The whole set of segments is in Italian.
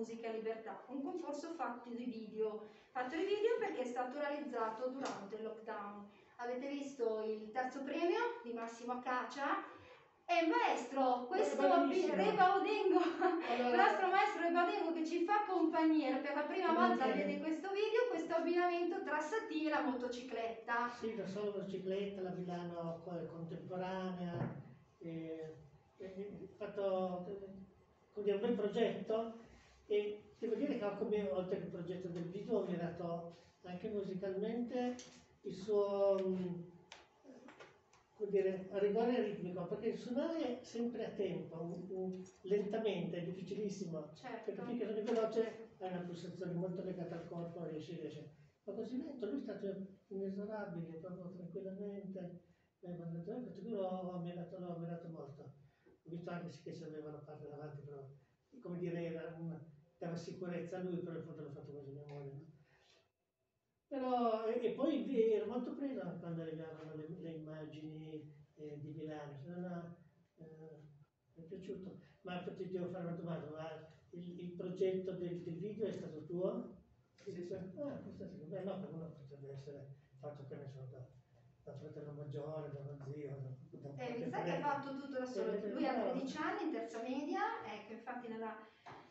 musica e libertà, un concorso fatto di video, fatto di video perché è stato realizzato durante il lockdown. Avete visto il terzo premio di Massimo Acacia e maestro, questo Rebaudengo, allora, il nostro maestro Rebaudengo che ci fa compagnia per la prima volta vede questo video questo abbinamento tra Satì e la motocicletta. Sì, non solo motocicletta, la Milano contemporanea, eh, eh, fatto quindi un bel progetto e devo dire che come, oltre al progetto del video ho mirato anche musicalmente il suo come dire, rigore ritmico, perché suonare sempre a tempo, un, un, lentamente, è difficilissimo, certo. perché finché suoni veloce hai una pulsazione molto legata al corpo, riesci, riesci. Ma così lento, lui è stato inesorabile, proprio tranquillamente, mi ha mandato, ecco, quello ho ammirato, l'ho ammirato molto. Ho visto anche che si avevano parte davanti, però, come dire, era una, dava sicurezza a lui, però il foto l'ho fatto così mia moglie, no? Però, e, e, poi ero molto preso quando arrivavano le, le immagini eh, di Milano, non eh, mi è piaciuto. Ma ti devo fare una domanda, ma il, il progetto del, del, video è stato tuo? Sì, sì. Ah, questo sì. Beh, no, per uno potrebbe essere fatto che ne so, da, da fratello maggiore, da uno zio. Da, da eh, mi sa che ha fatto tutto da solo. Lui ha 13 anni in terza media, ecco, infatti nella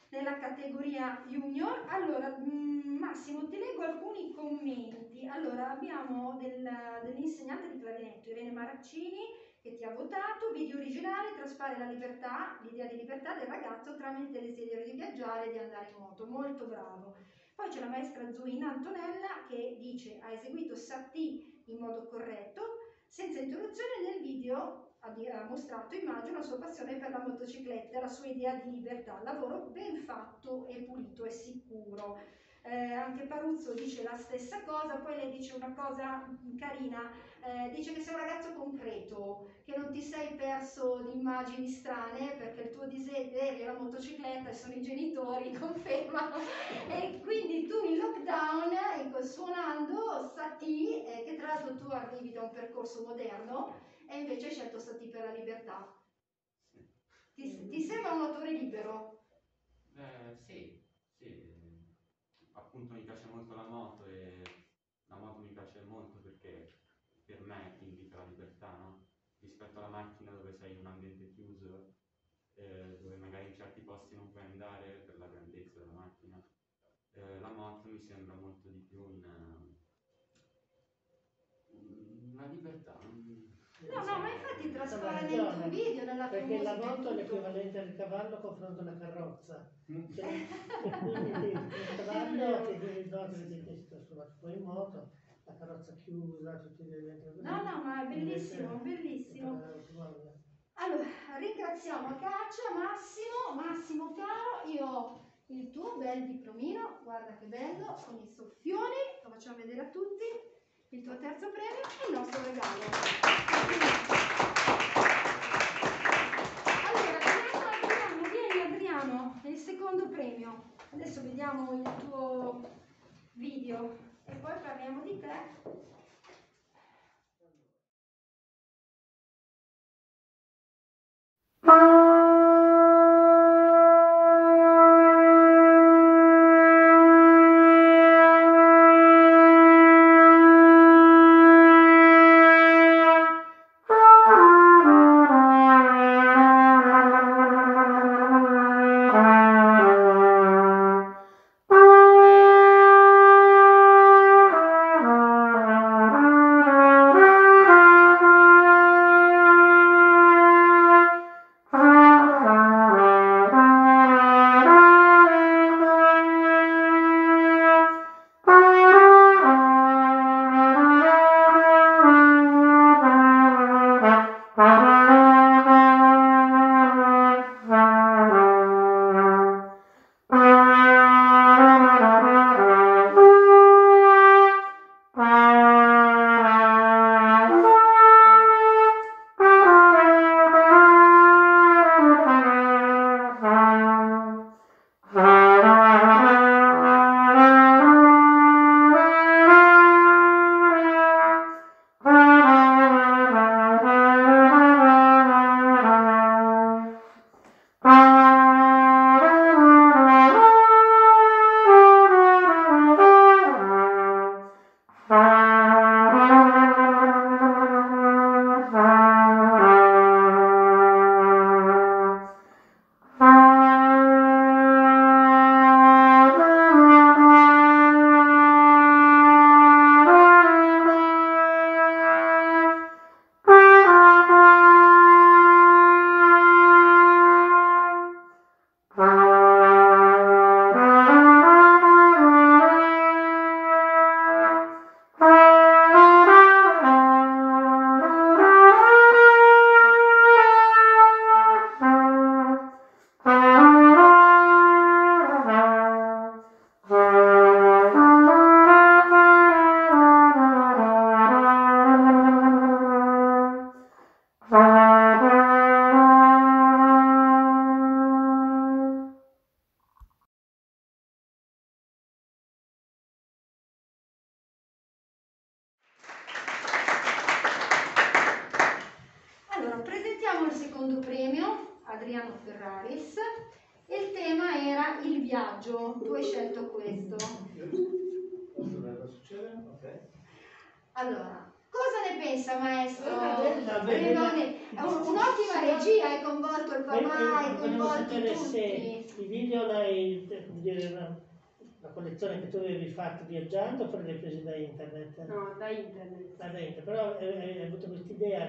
nella categoria junior. Allora, mm, Massimo, ti leggo alcuni commenti. Allora, abbiamo del, dell'insegnante di clarinetto, Irene Maraccini, che ti ha votato, video originale, traspare la libertà, l'idea di libertà del ragazzo tramite il desiderio di viaggiare e di andare in moto. Molto bravo. Poi c'è la maestra Zuina Antonella che dice ha eseguito Sati in modo corretto, senza interruzione nel video ha mostrato, immagino, la sua passione per la motocicletta, la sua idea di libertà, lavoro ben fatto e pulito e sicuro. Eh, anche Paruzzo dice la stessa cosa, poi lei dice una cosa carina, eh, dice che sei un ragazzo concreto, che non ti sei perso di immagini strane perché il tuo desiderio è la motocicletta e sono i genitori, conferma, e quindi tu in lockdown, ecco, suonando Satie, eh, che tra l'altro tu arrivi da un percorso moderno, e invece hai scelto Stati per la libertà. Ti, ti sembra un autore libero? Eh, sì, sì, appunto mi piace molto la moto e la moto mi piace molto perché per me indica la libertà, no? Rispetto alla macchina dove sei in un ambiente chiuso, eh, dove magari in certi posti non puoi andare per la grandezza della macchina, eh, la moto mi sembra molto di più una, una libertà, No, no, traspare nel tuo video, nella tua Perché la moto è l'equivalente al cavallo confronto alla carrozza. Mm. Cioè, quindi il cavallo che devi notare di questo poi in moto, la carrozza chiusa, tutti gli eventi. No, no, ma è bellissimo, bellissimo. Allora, ringraziamo Caccia, Massimo, Massimo caro, io ho il tuo bel diplomino, guarda che bello, con i soffioni, lo facciamo vedere a tutti il tuo terzo premio e il nostro regalo. Allora, Adriano, vieni Adriano, è il secondo premio. Adesso vediamo il tuo video e poi parliamo di te. Ah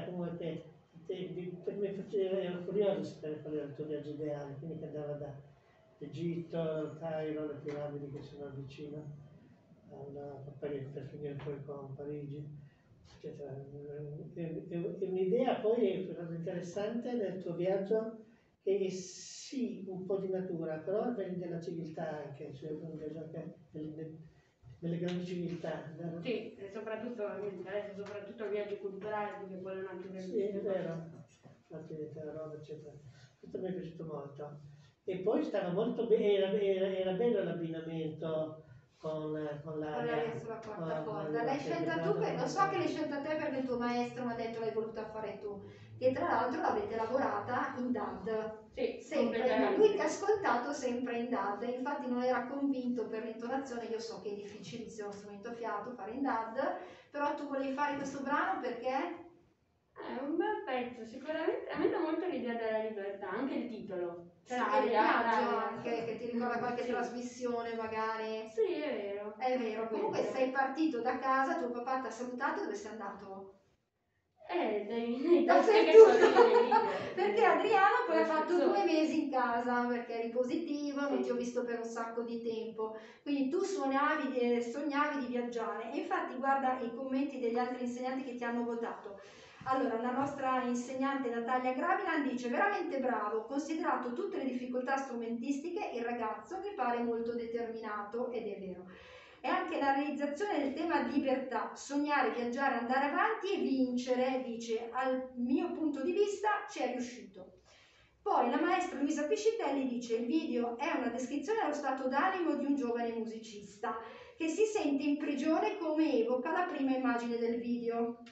idea comunque per me faceva, curioso di sapere qual era il tuo viaggio ideale, quindi che andava da Egitto, Cairo, le piramidi che sono vicino, alla, per, per finire poi con Parigi. Eccetera. È, un'idea poi, interessante del tuo viaggio, che sì, un po' di natura, però della civiltà anche, cioè un viaggio anche delle, grandi civiltà. Vero? Sì, e soprattutto, mi interessa soprattutto il viaggio culturale, perché poi la natura Sì, è vero, la roba, eccetera. Questo mi è piaciuto molto. E poi stava molto bene, era, era, era bello l'abbinamento con, con l'aria sulla quarta corda. L'hai scelta tu, per, lo so che l'hai scelta te perché il tuo maestro mi ha detto l'hai voluta fare tu, che tra l'altro l'avete lavorata in DAD. Sì, sempre. Lui ti ha ascoltato sempre in DAD, infatti non era convinto per l'intonazione, io so che è difficilissimo lo strumento fiato fare in DAD, però tu volevi fare questo brano perché? È un bel pezzo, sicuramente a me dà molto l'idea della libertà, anche il titolo. Sì, il viaggio anche, che ti ricorda qualche sì. trasmissione magari. Sì, è vero. È vero, comunque sei partito da casa, tuo papà ti ha salutato, dove sei andato? Eh, dai, dai dappertutto. perché Adriano poi ha fatto due mesi in casa perché eri positivo, non ti ho visto per un sacco di tempo. Quindi tu suonavi, eh, sognavi di viaggiare. E infatti guarda i commenti degli altri insegnanti che ti hanno votato. Allora, la nostra insegnante Natalia Gravilan dice veramente bravo, considerato tutte le difficoltà strumentistiche, il ragazzo mi pare molto determinato ed è vero. E anche la realizzazione del tema libertà, sognare, viaggiare, andare avanti e vincere, dice, al mio punto di vista ci è riuscito. Poi la maestra Luisa Piscitelli dice il video è una descrizione dello stato d'animo di un giovane musicista che si sente in prigione come evoca la prima immagine del video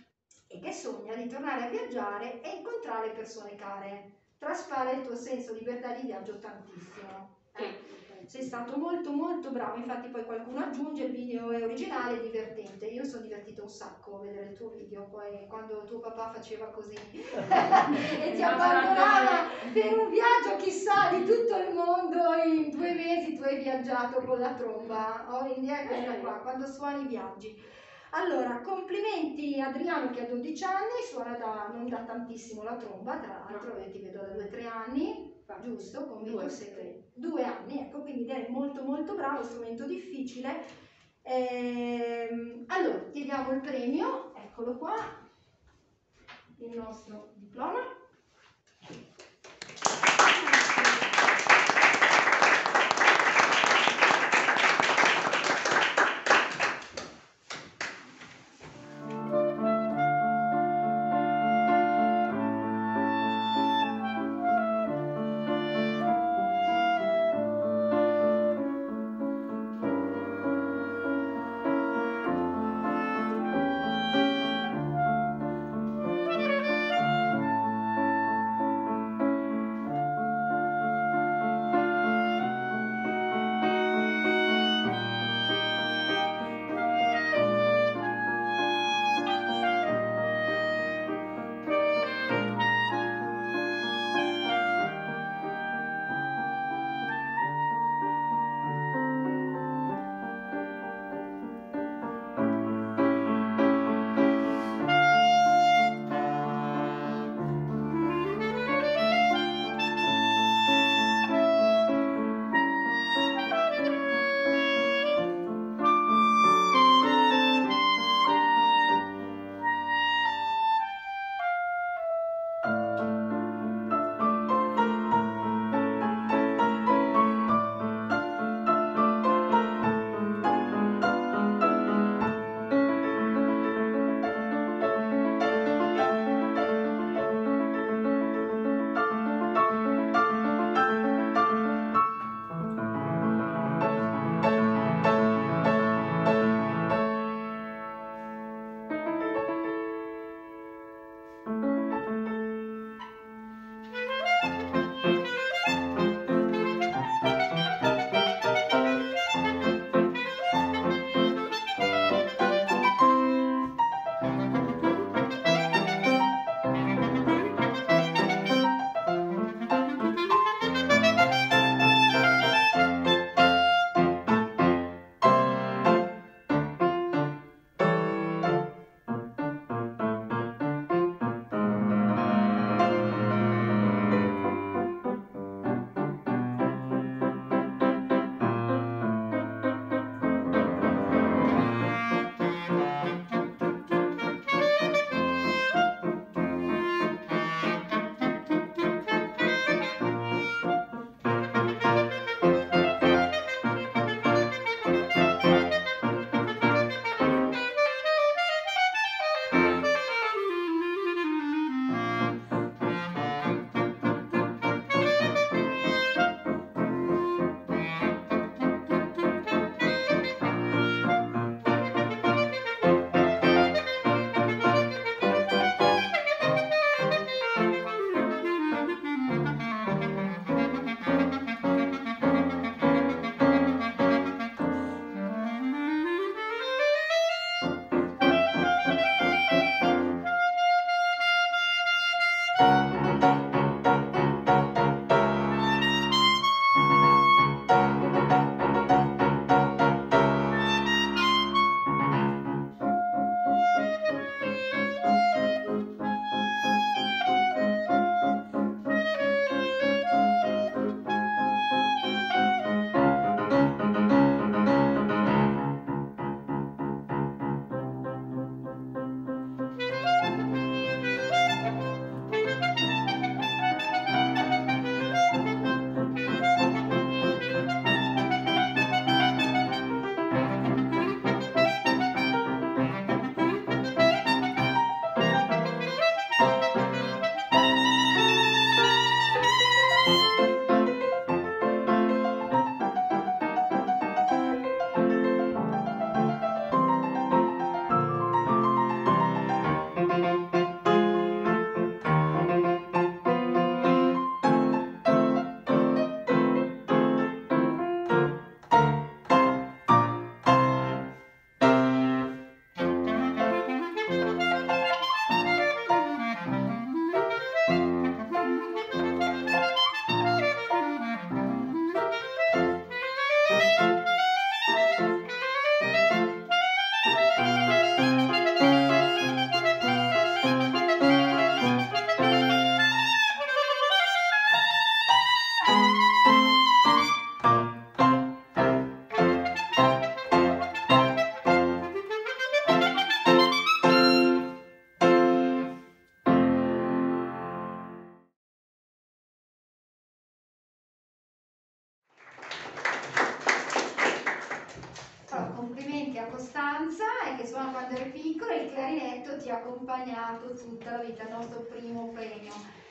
e che sogna di tornare a viaggiare e incontrare persone care. Traspare il tuo senso di libertà di viaggio tantissimo. Eh, sei stato molto molto bravo, infatti poi qualcuno aggiunge il video è originale e divertente. Io sono divertito un sacco a vedere il tuo video, poi quando tuo papà faceva così e ti abbandonava per un viaggio chissà di tutto il mondo in due mesi tu hai viaggiato con la tromba. Oh, in è questa eh. qua, quando suoni viaggi. Allora, complimenti Adriano che ha 12 anni, suona da, non da tantissimo la tromba, tra l'altro no. ti vedo da 2-3 anni, giusto? Convinto due. Sei, due anni, ecco, quindi eri molto molto bravo, strumento difficile. Ehm, allora, ti diamo il premio, eccolo qua, il nostro diploma.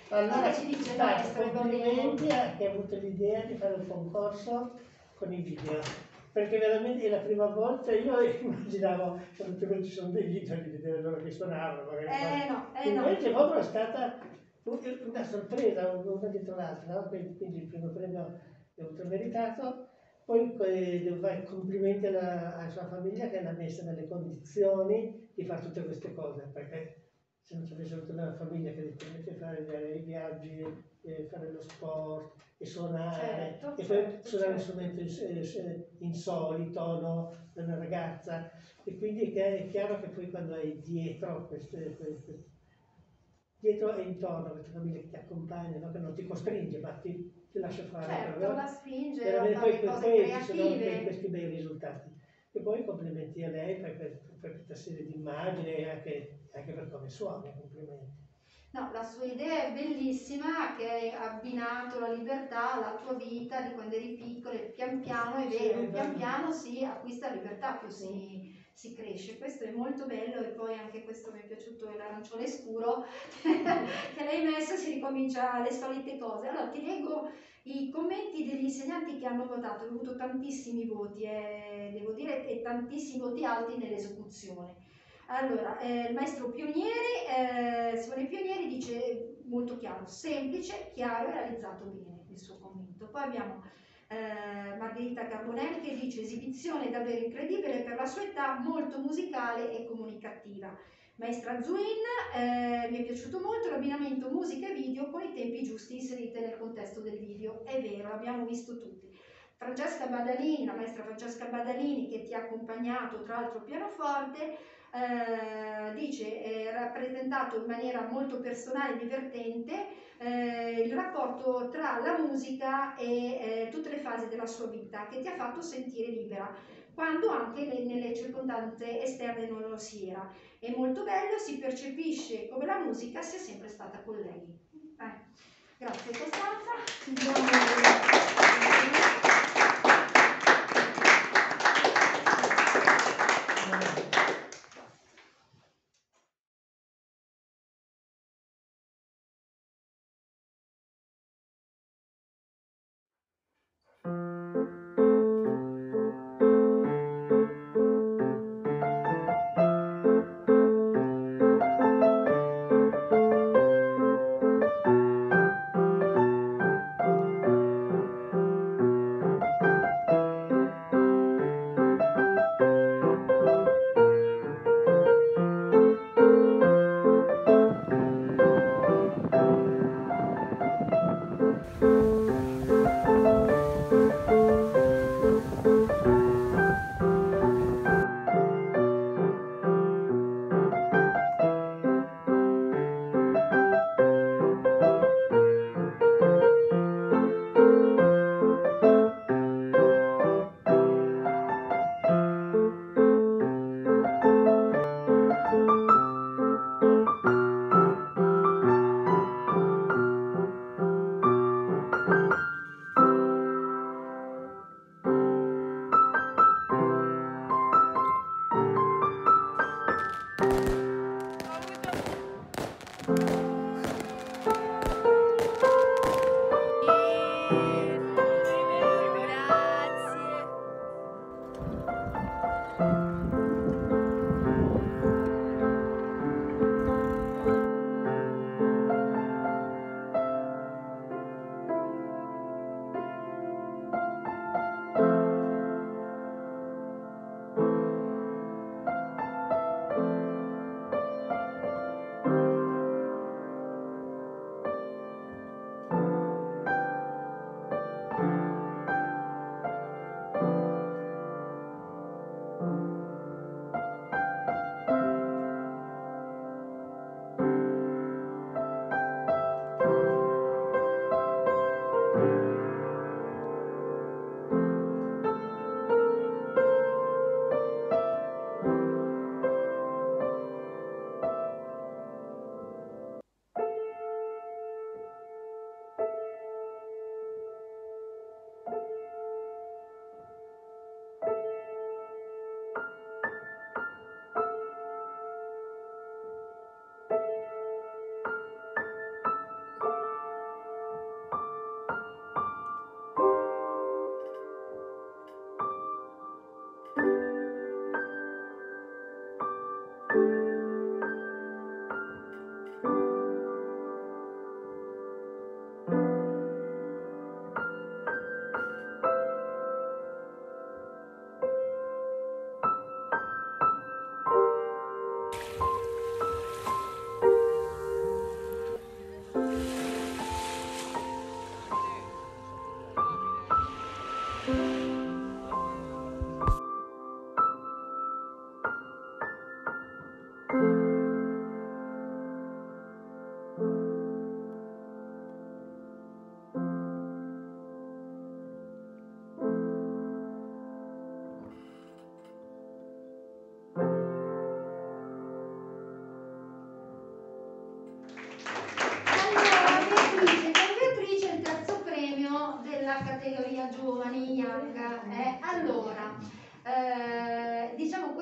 Allora ci dice complimenti a chi ha avuto l'idea di fare un concorso con i video. Perché veramente è la prima volta, io immaginavo, che ci sono dei video di vedere loro che suonavano, magari Eh no, eh no. Invece proprio è stata una sorpresa, una dietro l'altra, no? quindi, il primo premio è avuto meritato, poi eh, devo fare complimenti alla, alla sua famiglia che l'ha messa nelle condizioni di fare tutte queste cose, perché se non ci avesse avuto una famiglia che permette di fare i viaggi, eh, fare lo sport e suonare, Certo, e poi certo, suonare un certo. strumento eh, insolito, no? per una ragazza, e quindi è chiaro che poi quando hai dietro queste, queste dietro e intorno questa famiglia che ti accompagna, no? che non ti costringe, ma ti, ti lascia fare. Certo, però- la spinge a fare poi, cose poi ci sono que- creative. questi bei risultati. E poi complimenti a lei per, per- per questa serie di immagini anche, anche per come suona, complimenti. No, la sua idea è bellissima che hai abbinato la libertà alla tua vita di quando eri piccolo e pian piano, è vero, sì, pian piano si acquista libertà, più si, si cresce. Questo è molto bello e poi anche questo mi è piaciuto, l'arancione scuro che lei messa si ricomincia le solite cose. Allora ti leggo i commenti degli insegnanti che hanno votato, ho avuto tantissimi voti, eh, devo dire, e tantissimi voti alti nell'esecuzione. Allora, eh, il maestro Pionieri, eh, Simone Pionieri dice molto chiaro, semplice, chiaro e realizzato bene il suo commento. Poi abbiamo eh, Margherita Carbonelli che dice esibizione davvero incredibile per la sua età, molto musicale e comunicativa. Maestra Zuin, eh, mi è piaciuto molto l'abbinamento musica e video con i tempi giusti inseriti nel contesto del video. È vero, l'abbiamo visto tutti. Francesca Badalini, la maestra Francesca Badalini che ti ha accompagnato tra l'altro al pianoforte, eh, dice è rappresentato in maniera molto personale e divertente eh, il rapporto tra la musica e eh, tutte le fasi della sua vita che ti ha fatto sentire libera quando anche ne- nelle circostanze esterne non lo si era. È molto bello, si percepisce come la musica sia sempre stata con lei. Eh, Grazie Costanza.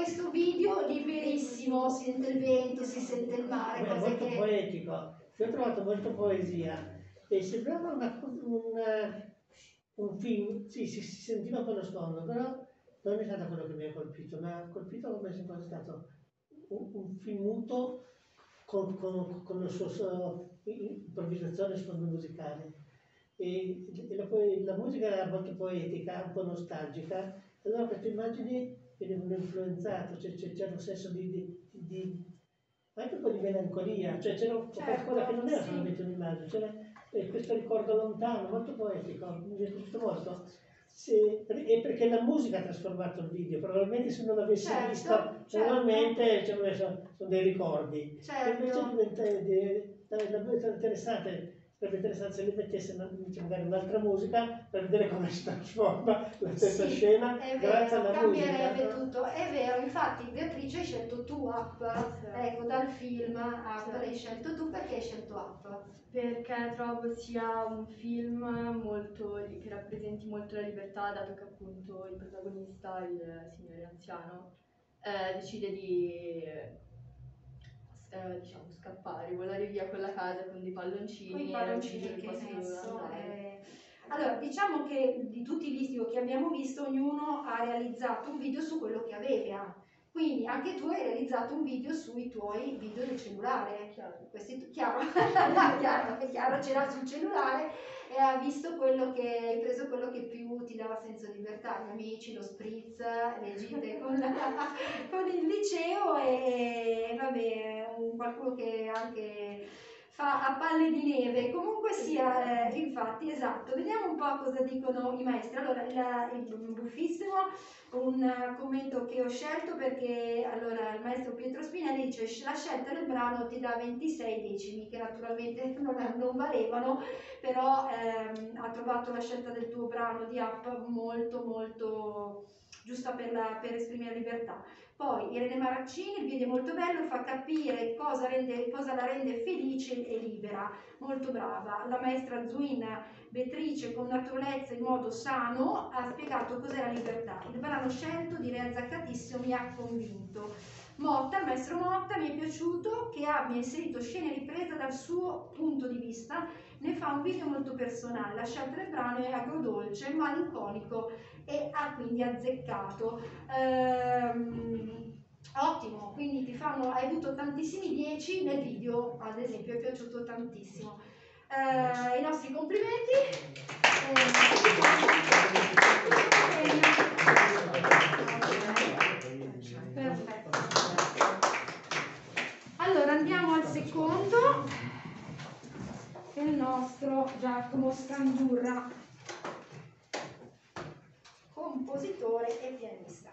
Questo video liberissimo, si sente il vento, si sente il mare, È molto che... poetico, io ho trovato molto poesia. E sembrava una, un, un film, sì, si, si sentiva un po' lo sfondo, però non è stato quello che mi ha colpito, mi ha colpito come se fosse stato un, un film muto con, con, con la sua, sua improvvisazione e sfondo musicale. E, e la, la musica era molto poetica, un po' nostalgica, allora queste immagini venivano influenzate, cioè c'è- c'era un senso di, di- di- anche un po' di melancolia, cioè c'era Certo, qualcosa che non era sì. solamente un'immagine, c'era eh, questo ricordo lontano, molto poetico, mi è piaciuto molto. Se- e perché la musica ha trasformato il video, probabilmente se non l'avessi Certo, visto, certo. normalmente cioè, messo, sono dei ricordi. E invece Certo, diventa, di- la, la musica è interessante, sarebbe interessante se li mettesse una- diciamo, magari un'altra musica per vedere come si trasforma la stessa Sì, scena è grazie vero, alla cambierebbe musica. tutto, è vero, infatti Beatrice hai scelto tu Up, ecco dal film Up Sì. l'hai scelto tu perché hai scelto Up? Perché trovo sia un film molto, che rappresenti molto la libertà, dato che appunto il protagonista, il signore anziano, eh, decide di eh, diciamo, scappare, volare via con la casa con dei palloncini Con i palloncini che andare. eh. Allora, diciamo che di tutti i video che abbiamo visto, ognuno ha realizzato un video su quello che aveva. Quindi anche tu hai realizzato un video sui tuoi video del cellulare. Chiaro. Questi, chiaro, chiaro, è chiaro, c'era sul cellulare e ha visto quello che, hai preso quello che più ti dava senso di libertà, gli amici, lo spritz, le gite con, con il liceo e vabbè, un- qualcuno che anche fa a palle di neve, comunque sia, eh, infatti, esatto, vediamo un po' cosa dicono i maestri. Allora, il, il buffissimo, un commento che ho scelto perché allora il maestro Pietro Spinelli dice la scelta del brano ti dà 26 decimi che naturalmente non, non valevano però ehm, ha trovato la scelta del tuo brano di app molto molto giusta per, la- per esprimere libertà. Poi Irene Maraccini il video è molto bello fa capire cosa, rende- cosa la rende felice e libera. Molto brava. La maestra Zuina Beatrice con naturalezza in modo sano ha spiegato cos'è la libertà. Il brano scelto direi azzeccatissimo mi ha convinto. Motta, il maestro Motta mi è piaciuto che abbia inserito scene riprese dal suo punto di vista, ne fa un video molto personale, la scelta del brano è agrodolce, malinconico e ha quindi azzeccato. Ehm, ottimo, quindi ti fanno, hai avuto tantissimi 10 nel video, ad esempio, è piaciuto tantissimo. Eh, I nostri complimenti. Perfetto. Allora andiamo al secondo, il nostro Giacomo Scandurra, compositore e pianista.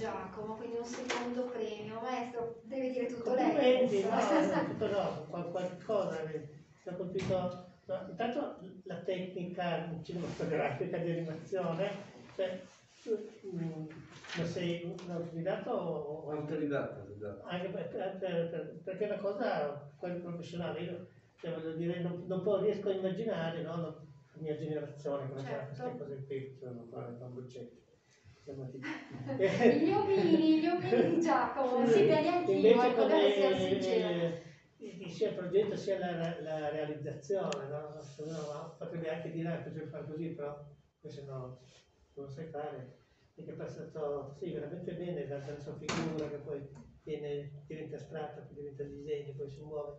Giacomo, quindi un secondo premio. Maestro, deve dire tutto lei. No, no, tutto no, qual- qualcosa che mi ha colpito. no, intanto la tecnica cinematografica di animazione, cioè, mm, ma sei un autodidatta o, Autodidatta, anche per- per- per- perché è una cosa quasi professionale, io cioè, voglio dire, non, non po- riesco a immaginare, no, la mia generazione come Certo. queste cose qui, sono ancora bambuccetti. Siamo tipo- Gli omini, gli omini di Giacomo, sì, neanche io, Invece ecco, deve essere sincero. sia il progetto sia la, la realizzazione, no? Uno ma potrebbe anche dire ah, potrei fare così, però questo no, non lo sai fare. Che è passato sì, veramente bene dalla sua figura che poi viene, diventa astratta, poi diventa disegno, poi si muove.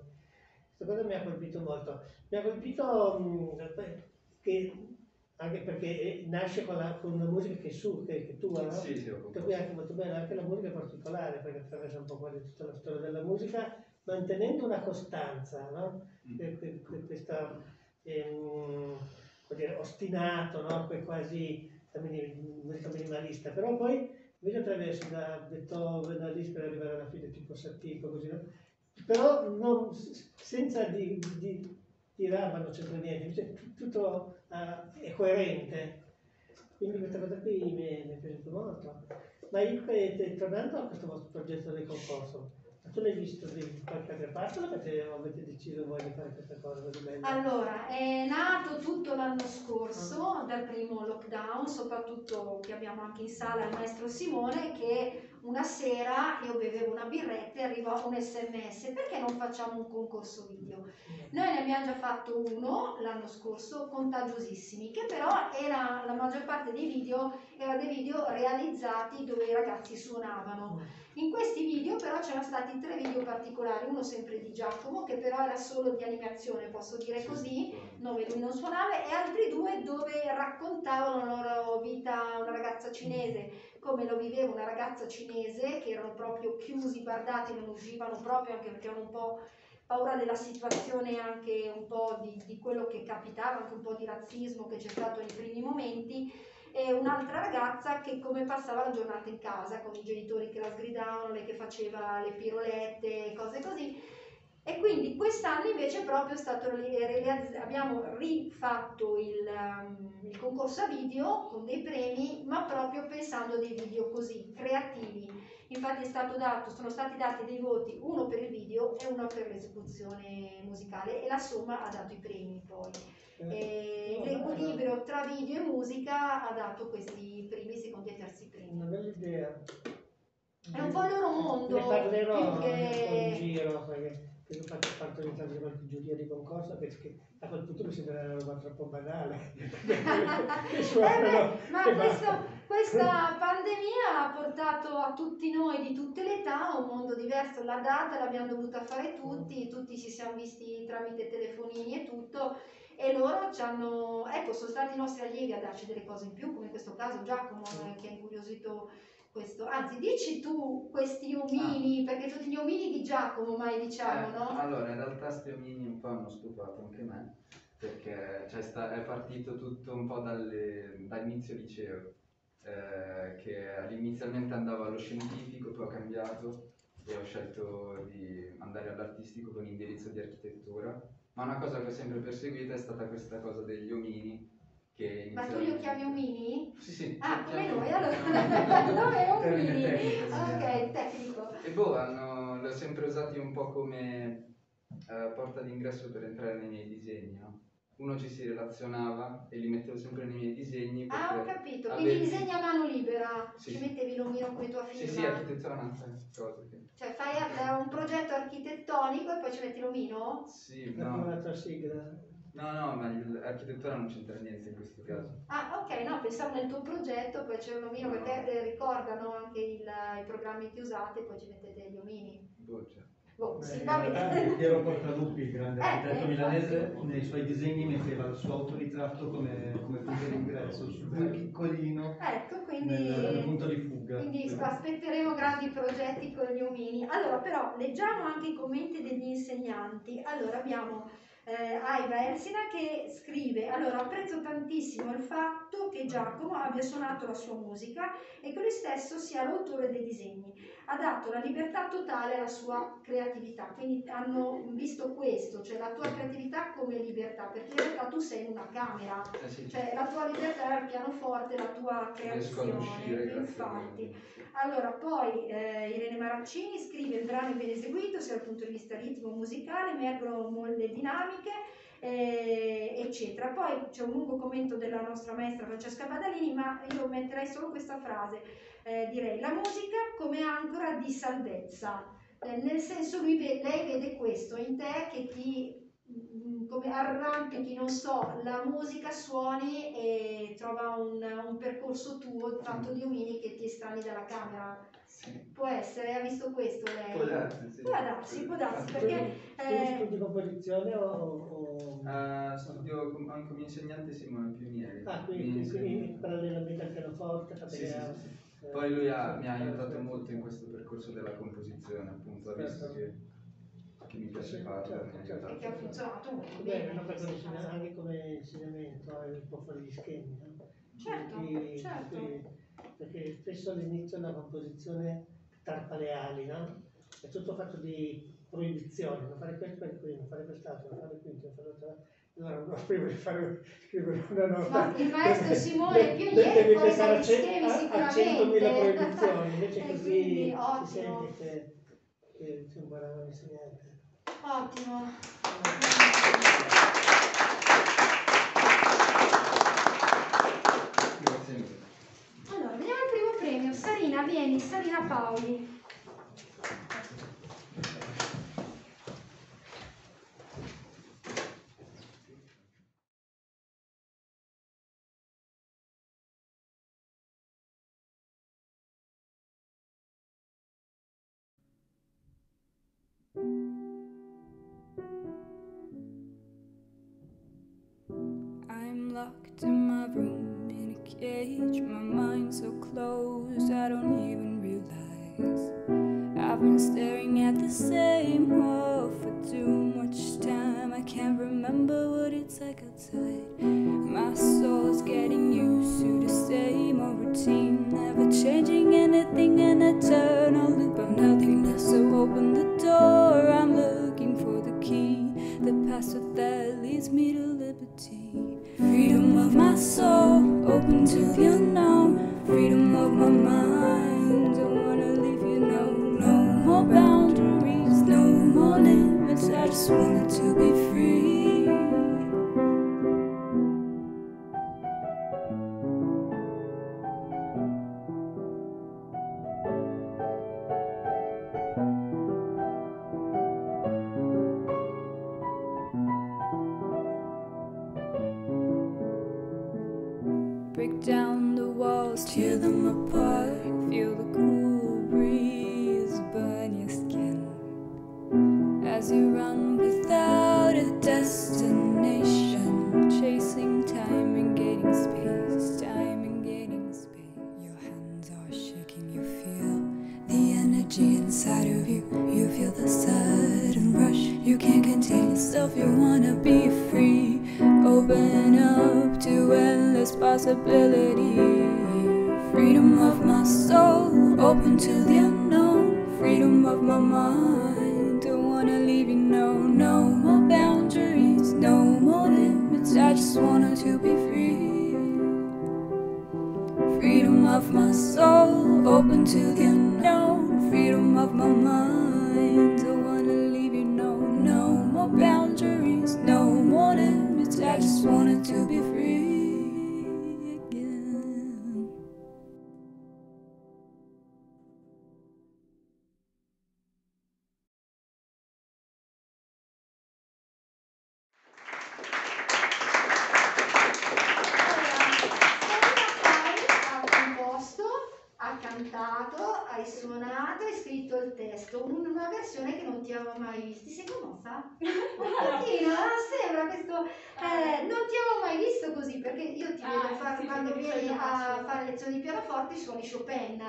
Questa cosa mi ha colpito molto. Mi ha colpito mh, che, anche perché eh, nasce con, la, con una musica che è su, che, che tua, no? Sì, sì, Per cui composto. anche molto bene, anche la musica è particolare perché attraversa un po' quasi tutta la storia della musica, mantenendo una costanza, no? Mm. Que- que- que- Questa ehm, dire, ostinato, no? Que- quasi musica minimalista, però poi invece attraverso da Beethoven a Liszt per arrivare alla fine tipo Sattico così, no? però non- senza di, di, ah ma non c'entra niente, tu- tutto ah, è coerente. Quindi questa cosa qui mi è, mi è piaciuta molto. Ma io, tornando a questo vostro progetto del concorso, ma tu l'hai visto di qualche altra parte o avete, avete deciso voi di fare questa cosa così bella? Allora, è nato tutto l'anno scorso, dal primo lockdown, soprattutto che abbiamo anche in sala il maestro Simone, che una sera io bevevo una birretta e arrivò un sms, perché non facciamo un concorso video? Noi ne abbiamo già fatto uno l'anno scorso, contagiosissimi, che però era la maggior parte dei video, era dei video realizzati dove i ragazzi suonavano. In questi video però c'erano stati tre video particolari, uno sempre di Giacomo che però era solo di animazione, posso dire così, dove lui non suonava, e altri due dove raccontavano la loro vita, una ragazza cinese, come lo viveva una ragazza cinese, che erano proprio chiusi, bardati, non uscivano proprio anche perché avevano un po' paura della situazione, anche un po' di, di quello che capitava, anche un po' di razzismo che c'è stato nei primi momenti e un'altra ragazza che come passava la giornata in casa con i genitori che la sgridavano, lei che faceva le pirolette, cose così. E quindi quest'anno invece proprio è stato abbiamo rifatto il, um, il concorso a video con dei premi, ma proprio pensando a dei video così creativi. Infatti è stato dato, sono stati dati dei voti, uno per il video e uno per l'esecuzione musicale e la somma ha dato i premi poi. E No, l'equilibrio tra video e musica ha dato questi primi, secondi e terzi premi. Una bella idea. È un po' il loro mondo, Ne parlerò po' in che... giro tanto di qualche giuria di concorso perché a quel punto mi sembra una roba troppo banale. che Eh beh, ma questo- questa pandemia ha portato a tutti noi di tutte le età un mondo diverso. La data l'abbiamo dovuta fare tutti, tutti ci siamo visti tramite telefonini e tutto. E loro ci hanno, ecco, sono stati i nostri allievi a darci delle cose in più, come in questo caso Giacomo eh, che ha incuriosito questo. Anzi, dici tu questi omini, perché tutti gli omini di Giacomo, mai diciamo, Eh, no? Allora, in realtà sti omini un po' hanno stufato anche me, perché cioè, sta- è partito tutto un po' dalle- dall'inizio liceo, eh, che inizialmente andavo allo scientifico, poi ho cambiato e ho scelto di andare all'artistico con indirizzo di architettura, ma una cosa che ho sempre perseguito è stata questa cosa degli omini. Che Ma tu li chiami omini? Sì, sì. Ah, come noi, allora. Dove è omini? Ok, tecnico. E boh, hanno, li ho sempre usati un po' come eh, porta d'ingresso per entrare nei miei disegni, no? Uno ci si relazionava e li mettevo sempre nei miei disegni Ah, ho capito. a Quindi disegni a mano libera, Sì, ci mettevi l'omino come tua firma. Sì, sì, architettura che- Cioè fai un progetto architettonico e poi ci metti l'omino? Sì, no, un'altra sigla. No, no, ma l'architettura non c'entra niente in questo caso. Ah, ok, no, pensavo nel tuo progetto, poi c'è l'omino No. perché eh, ricordano anche il- i programmi che usate e poi ci mettete gli omini. Boh, cioè. Boh, Beh, sì, bene. Piero Portaluppi, il grande Eh, architetto eh, milanese, infatti. nei suoi disegni metteva il suo autoritratto come, come punto d'ingresso, sul quel piccolino Ecco, nel, nel quindi... punto di fuga. Quindi aspetteremo grandi progetti con gli omini. Allora, però, leggiamo anche i commenti degli insegnanti. Allora, abbiamo eh, Aiva Elsina che scrive: Allora, apprezzo tantissimo il fatto che Giacomo abbia suonato la sua musica e che lui stesso sia l'autore dei disegni. Ha dato la libertà totale alla sua creatività, quindi hanno visto questo, cioè la tua creatività come libertà, perché in realtà tu sei in una camera, Eh sì, cioè la tua libertà è il pianoforte, la tua uscire creazione, a infatti. Allora, poi eh, Irene Maraccini scrive il brano è ben eseguito sia dal punto di vista ritmo musicale, emergono molte dinamiche, eh, eccetera. Poi c'è un lungo commento della nostra maestra Francesca Badalini, ma io metterei solo questa frase, eh, direi la musica come ancora di salvezza, Eh, nel senso lui lei vede questo in te che ti mm, come arrampichi, non so, la musica suoni e trova un, un percorso tuo fatto di omini che ti estranei dalla camera. Sì. Può essere, ha visto questo lei? Può darsi, sì. Può darsi, può darsi, perché eh, studi composizione o... o... Eh, studio com- anche come insegnante Simone Pionieri. Ah, quindi, quindi parallelamente al pianoforte, Sì, sì, sì, sì. eh, Poi lui ha- mi ha eh, aiutato eh, molto in questo percorso della composizione, appunto, ha visto Certo. che, che mi piace farlo, certo, certo. aiutato. perché ha funzionato molto Bene, bene. no, perché anche come insegnamento è un po' fuori gli schemi, no? Certo, Quindi- certo. Perché spesso all'inizio la composizione tarpa le ali, no? È tutto fatto di proibizioni, non fare questo, fare quello, non fare quest'altro, non fare quinto, non fare l'altro. Allora uno prima di fare, scrivere una nota. Ma il maestro Simone Pionieri fuori dagli schemi a- a 100.000 sicuramente. proibizioni, invece così quindi, si sente che, che sei un bravo insegnante. Ottimo. Grazie mille. Allora, vediamo il primo premio. Sarina, vieni, Sarina Paoli. Locked in my room in a cage, my mind so close I don't even realize. I've been staring at the same wall for too much time. I can't remember what it's like outside. My soul's getting used to the same old routine, never changing anything in a eternal loop of nothingness. So open the door, I'm looking for the key, the password that leads me to liberty. Freedom of my soul, open to the unknown. Freedom of my mind, don't wanna leave you, no, no more boundaries, no more limits. I just wanted to be free. Break down walls, tear them apart. Feel the cool breeze burn your skin as you run without a destination, chasing time and gaining space. Time and gaining space. Your hands are shaking, you feel the energy inside of you. You feel the sudden rush. You can't contain yourself, you wanna be free. Open up to endless possibility. Freedom of my soul, open to the unknown. Freedom of my mind, don't wanna leave you. No, no more boundaries, no more limits. I just wanted to be free. Freedom of my soul, open to the unknown. Freedom of my mind, don't wanna leave you. No, no more boundaries, no more limits. I just wanted to be free questo. eh, non ti avevo mai visto così perché io ti vedo Ah, fare sì, quando vieni di a fare lezioni di pianoforte suoni Chopin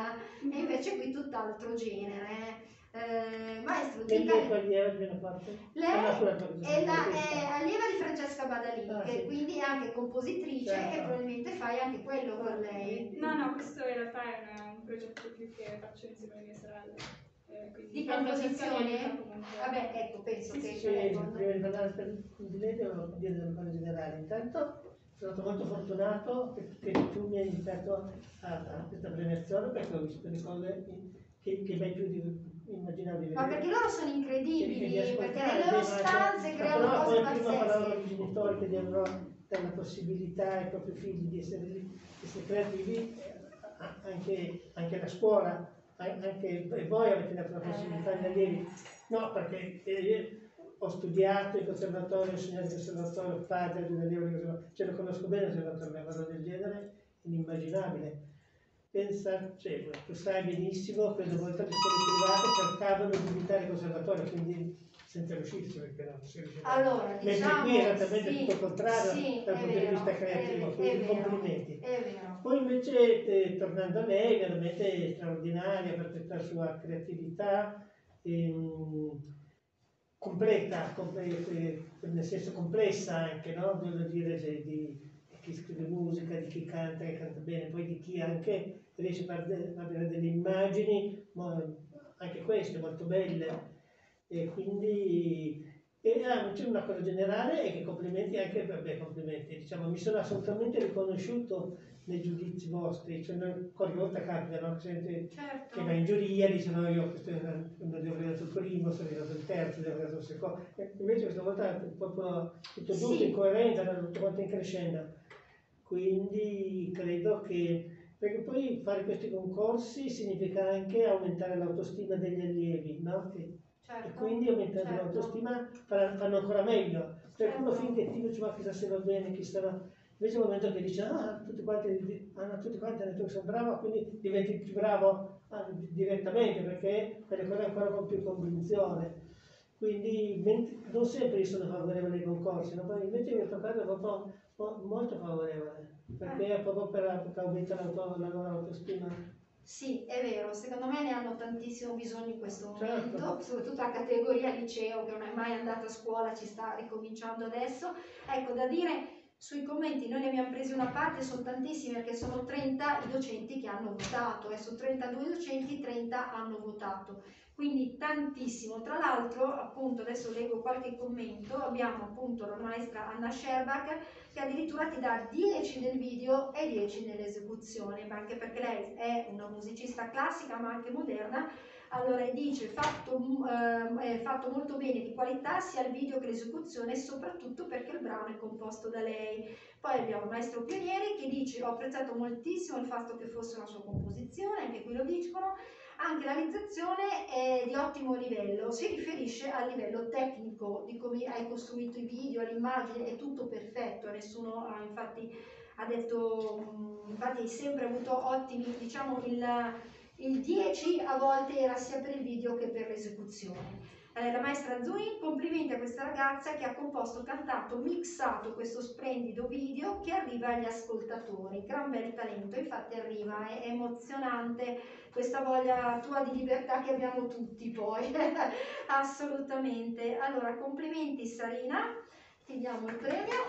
e invece qui tutt'altro genere. Eh, maestro, che allieva il pianoforte? Lei Ah, è, la, è allieva di Francesca Badalini, Ah, che sì. quindi è anche compositrice Certo. e probabilmente fai anche quello con lei. No, no, questo in realtà è un, un progetto più che faccio insieme alle mie sorelle. Eh, Di composizione? Vabbè, ecco, penso Sì, che sì, Sì, prima di parlare di lei devo dire delle cose generali. Intanto sono stato molto fortunato che, che tu mi hai invitato a, a questa premiazione perché ho visto delle cose che, che mai più di, immaginavo di vedere. Ma perché loro sono incredibili, perché nelle beh, loro stanze creano però cose poi prima parlavo pazzesche. con i genitori che devono dare la possibilità ai propri figli di essere, di essere creativi, eh, anche, anche la scuola, anche voi avete dato la possibilità agli allievi. No, perché eh, ho studiato in conservatorio, ho insegnato in conservatorio, padre di un allievo di conservatorio, ce lo conosco bene, se non una cosa del genere, inimmaginabile. Pensa, cioè, tu sai benissimo che una volta le scuole private cercavano di imitare il conservatorio, quindi senza riuscirci perché non si riusciva. Allora, Mentre diciamo, qui è esattamente sì, tutto il contrario sì, dal punto di vero, vista è creativo, quindi complimenti. È vero. Poi invece, eh, tornando a lei, veramente straordinaria per questa sua creatività, ehm, completa, comple- eh, nel senso complessa anche, no? Devo dire, di, di chi scrive musica, di chi canta, che canta bene, poi di chi anche riesce a avere delle immagini, anche queste molto belle. E quindi e ah, c'è una cosa generale e che complimenti anche per me, complimenti, diciamo, mi sono assolutamente riconosciuto nei giudizi vostri, cioè qualche volta capita no? Gente Certo. che va in giuria dice no io questo devo aver dato il primo, sono arrivato il terzo, devo aver dato il secondo, E invece questa volta è proprio tutto giusto, Sì. in coerenza, tutto quanto in crescendo. Quindi credo che, perché poi fare questi concorsi significa anche aumentare l'autostima degli allievi, no? Che- certo. e quindi aumentando certo. l'autostima fanno ancora meglio. Perché uno Certo. finché ti dice ma chissà se va bene, chissà. Invece nel momento che dice ah, tutti quanti, ah, tutti quanti hanno detto che sono bravo, quindi diventi più bravo ah, direttamente perché fai le cose ancora con più convinzione. Quindi non sempre io sono favorevole ai concorsi? Poi invece in questo caso è proprio mo- molto favorevole, perché è proprio per, perché aumenta l'auto- la loro autostima. Sì, è vero, secondo me ne hanno tantissimo bisogno in questo Certo. momento, soprattutto la categoria liceo che non è mai andata a scuola, ci sta ricominciando adesso. Ecco, da dire sui commenti, noi ne abbiamo presi una parte, sono tantissimi perché sono 30 i docenti che hanno votato, e su 32 docenti 30 hanno votato, quindi tantissimo. Tra l'altro, appunto, adesso leggo qualche commento, abbiamo appunto la maestra Anna Sherbach che addirittura ti dà 10 nel video e 10 nell'esecuzione, ma anche perché lei è una musicista classica ma anche moderna, allora dice fatto, eh, fatto molto bene di qualità sia il video che l'esecuzione, soprattutto perché il brano è composto da lei. Poi abbiamo maestro Pionieri che dice ho apprezzato moltissimo il fatto che fosse una sua composizione, anche qui lo dicono, anche la realizzazione è di ottimo livello, si riferisce al livello tecnico di come hai costruito i video, l'immagine, è tutto perfetto, nessuno ha infatti ha detto, mm, infatti hai sempre avuto ottimi, diciamo il, il 10 a volte era sia per il video che per l'esecuzione. La maestra Zuin, complimenti a questa ragazza che ha composto, cantato, mixato questo splendido video che arriva agli ascoltatori. Gran bel talento, infatti arriva, è emozionante questa voglia tua di libertà che abbiamo tutti poi, assolutamente. Allora, complimenti Sarina, ti diamo il premio.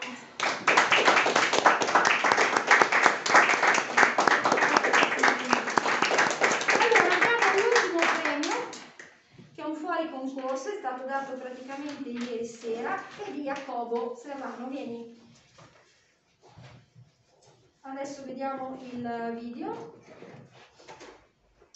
Allora, abbiamo l'ultimo premio che è un fuori concorso, è stato dato praticamente ieri sera, è di Jacobo Serrano, vieni. Adesso vediamo il video.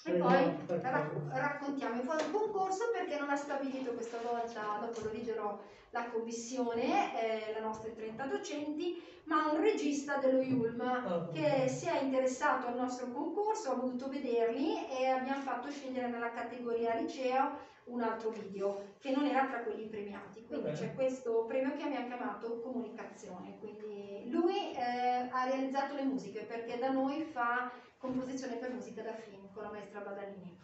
E poi rac- raccontiamo. Il fuori concorso perché non ha stabilito questa volta, dopo lo leggerò la commissione, eh, la nostra 30 docenti, ma un regista dello IULM che si è interessato al nostro concorso, ha voluto vederli e abbiamo fatto scegliere nella categoria liceo un altro video che non era tra quelli premiati. Quindi c'è questo premio che abbiamo chiamato comunicazione. Quindi lui eh, ha realizzato le musiche perché da noi fa composizione per musica da film con la maestra Badalini.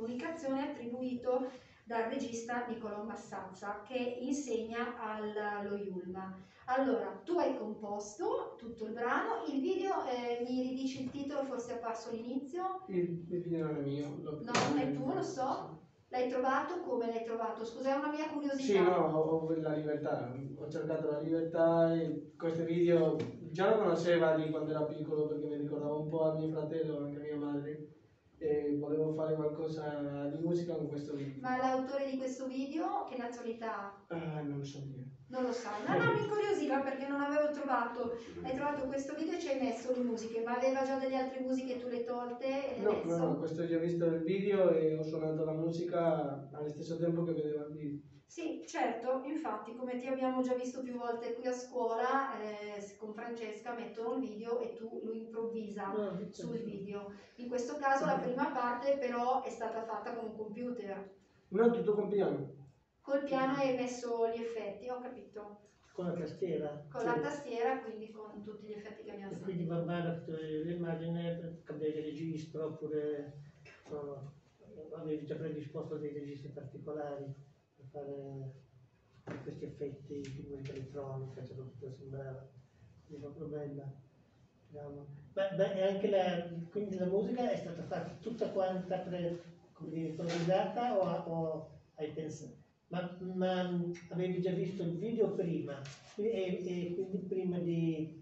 Comunicazione attribuito dal regista Niccolò Massazza che insegna allo Yulma. Allora, tu hai composto tutto il brano, il video, eh, mi ridici il titolo, forse è apparso all'inizio? Il, il video non è mio. No, non è tuo, lo so. L'hai trovato? Come l'hai trovato? Scusa, è una mia curiosità. Sì, no, ho, la libertà, ho cercato la libertà e questo video già lo conosceva di quando era piccolo perché mi ricordava un po' a mio fratello, anche a mia madre e volevo fare qualcosa di musica con questo video. Ma l'autore di questo video che nazionalità ha? Ah, non lo so dire. Non lo sai. No, no, mi incuriosiva perché non avevo trovato. Hai trovato questo video e ci hai messo le musiche, ma aveva già delle altre musiche, tu le hai tolte e No, messo? no, questo già ho visto il video e ho suonato la musica allo stesso tempo che vedevo il video. Sì, certo, infatti come ti abbiamo già visto più volte qui a scuola, eh, con Francesca mettono il video e tu lo improvvisa No, sul video. In questo caso la prima parte però è stata fatta con un computer. No, tutto con piano. Col piano hai messo gli effetti, ho capito. con la tastiera. Con la tastiera, quindi con tutti gli effetti che abbiamo sentito. quindi che tu avevi l'immagine cambiavi il registro oppure no, avevi già predisposto dei registri particolari per fare questi effetti di musica elettronica, cioè tutto sembrava proprio bella. Beh, beh, anche la, quindi la musica è stata fatta tutta quanta pre, come dire, improvvisata o, o hai pensato? Ma, ma avevi già visto il video prima e, e quindi prima di,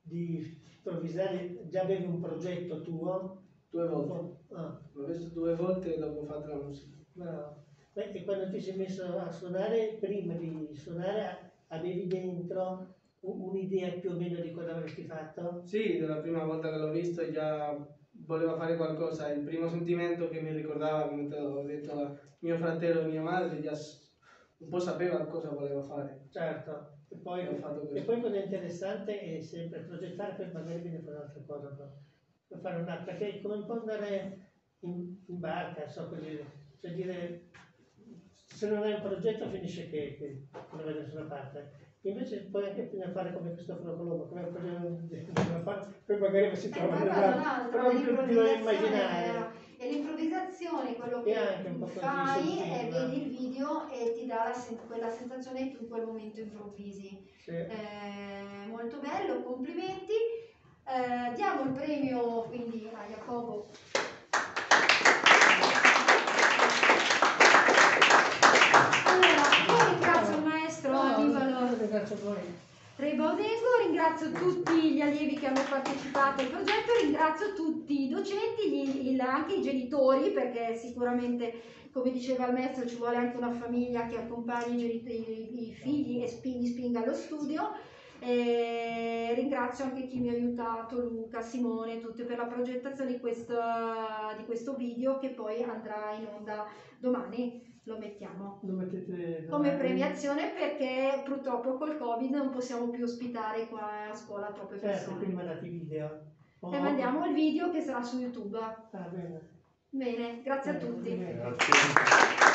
di improvvisare già avevi un progetto tuo? Due volte. Ah, L'ho visto due volte e dopo ho fatto la musica. bravo. E quando ti sei messo a suonare, prima di suonare, avevi dentro un- un'idea più o meno di cosa avresti fatto? Sì, dalla prima volta che l'ho visto già voleva fare qualcosa. Il primo sentimento che mi ricordava, come te l'ho detto, mio fratello e mia madre, già un po' sapeva cosa voleva fare. Certo. E poi, e poi cosa è interessante è sempre progettare per magari viene fare un'altra cosa, per fare un'altra, perché è come un po' andare in, in barca, so così, cioè dire, se non hai un progetto finisce che, che non vai da nessuna parte. Invece puoi anche fare come Cristoforo Colombo, come un progetto da parte, poi magari si Eh, trova ma nella- guarda, un altro, però più più da immaginare. l'improvvisazione è l'improvvisazione, quello E che fai e film. vedi il video e ti dà la quella sensazione che tu in quel momento improvvisi. Sì. Eh, molto bello, complimenti. Eh, diamo il premio quindi a Jacopo. Allora, io ringrazio il maestro A voi. Rebaudengo, ringrazio tutti gli allievi che hanno partecipato al progetto, ringrazio tutti i docenti, gli- il- anche i genitori, perché sicuramente, come diceva il maestro, ci vuole anche una famiglia che accompagni i, i- i figli e spi- li spinga allo studio. E ringrazio anche chi mi ha aiutato, Luca, Simone, tutti per la progettazione di questo, di questo video che poi andrà in onda domani. Lo mettiamo Lo mettete come premiazione perché purtroppo col covid non possiamo più ospitare qua a scuola troppe Certo, persone quindi mandate i video. O- e mandiamo il video che sarà su youtube Ah, bene. bene grazie a tutti Bene. Grazie.